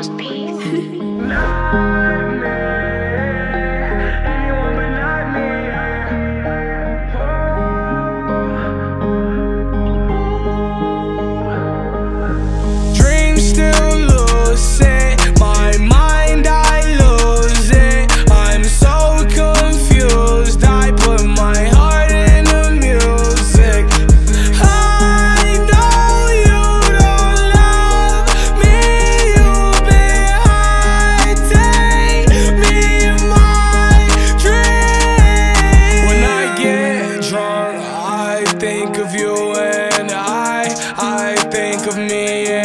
Lostpiece.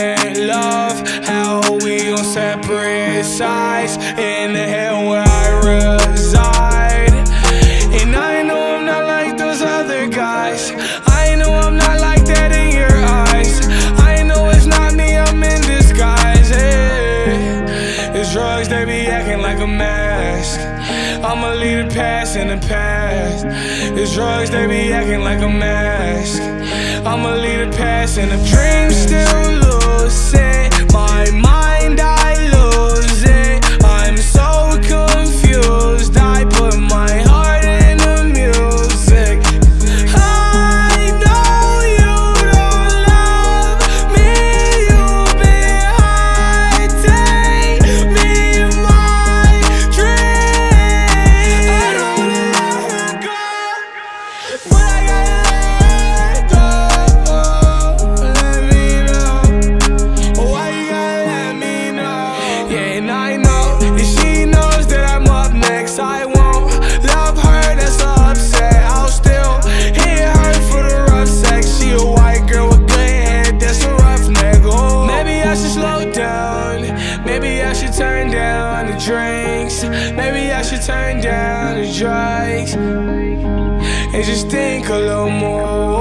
different love How we on separate sides. In the hell where I reside. And I know I'm not like those other guys. I know I'm not like that in your eyes. I know it's not me, I'm in disguise. Yeah. It's drugs, they be acting like a mask. I'ma leave the past in the past. It's drugs, they be acting like a mask. I'ma leave the past in the dreams still should turn down the drugs and just think a little more.